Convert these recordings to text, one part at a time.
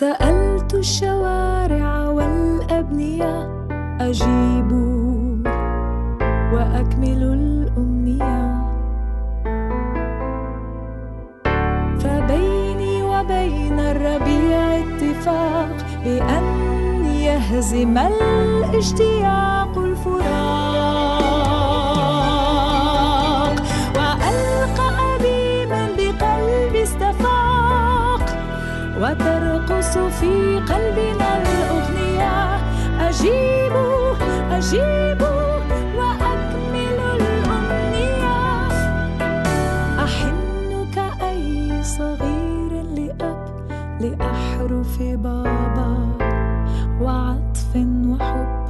ملأت الشوارع والأبنية أجيب وأكمل الأمنية. فبيني وبين الربيع اتفاق بأن يهزم الاشتياق الفراق. في قلبنا الأغنية. أجيب أجيب وأكمل الأمنية. أحن كأي صغير لأب لأحرف بابا وعطف وحب.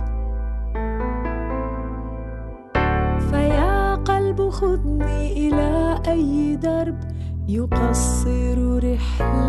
فيا قلب خذني إلى أي درب يقصر رحلتي